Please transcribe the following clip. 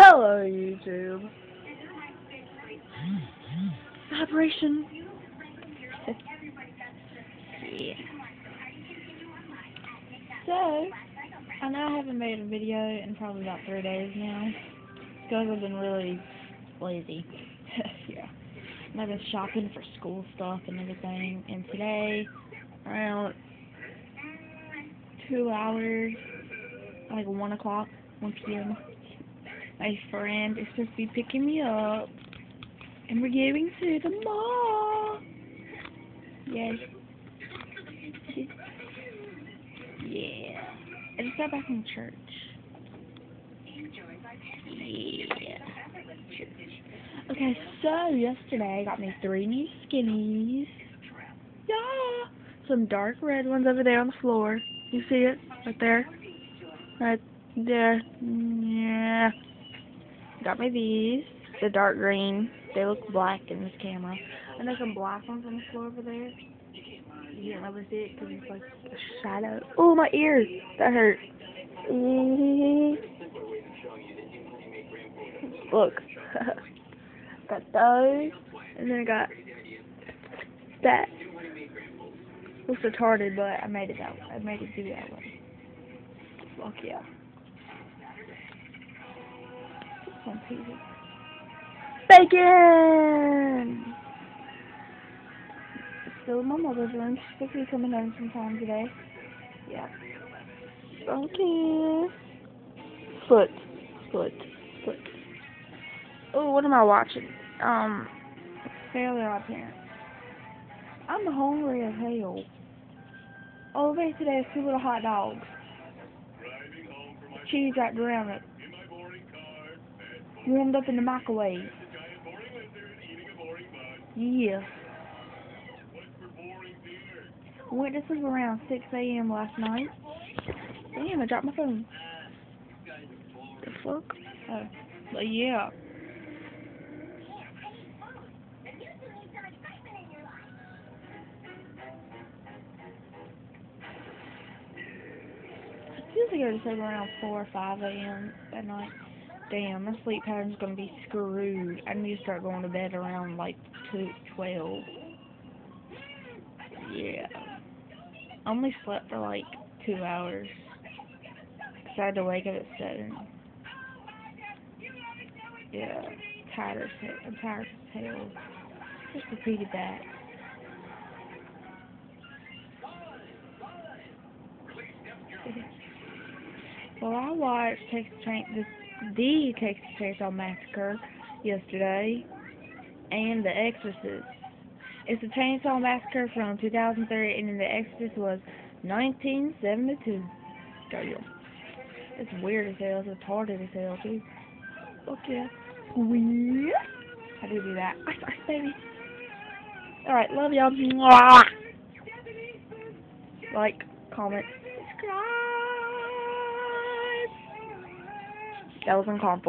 Hello, YouTube. Vibration. yeah. So, I know I haven't made a video in probably about three days now. Because I've been really lazy. yeah. And I've been shopping for school stuff and everything. And today, around two hours, like 1 o'clock, 1 p.m., my friend is supposed to be picking me up. And we're going to the mall. Yes. Yeah. I just got back from church. Yeah. Okay, so yesterday I got me three new skinnies. Yeah. Some dark red ones over there on the floor. You see it? Right there. Right there. Yeah. Got me these. The dark green. They look black in this camera. And there's some black ones on the floor over there. You can't really see it because it's like a shadow. Oh, my ears. That hurt. Look. got those. And then I got that. Looks retarded, but I made it way. I made it do that way. Fuck yeah. Piece. Bacon! Still in my mother's room. She's supposed to be coming home sometime today. Yeah. Okay. Foot. Foot. Foot. Oh, what am I watching? Um, Fairly Odd Parents. I'm hungry as hell. They today is two little hot dogs. Cheese wrapped around it. Warmed up in the microwave. Yeah. Went to sleep around 6 a.m. last night. Damn, I dropped my phone. The fuck? Oh. But yeah. usually go to sleep around 4 or 5 a.m. at night. Damn, my sleep pattern's gonna be screwed. I need to start going to bed around like 2, 12. Yeah. I only slept for like 2 hours. Cause I had to wake up at 7. Yeah. Tired. I'm tired as hell. Just repeated that. Well, I watched Texas Chain the, the Texas Chainsaw Massacre yesterday, and The Exorcist. It's a Chainsaw Massacre from 2003, and then The Exorcist was 1972. Damn. It's weird as hell. It's retarded as hell, too. Okay. Weird. How do you do that? Ice, baby. Alright, love y'all. Like, comment, subscribe. That was.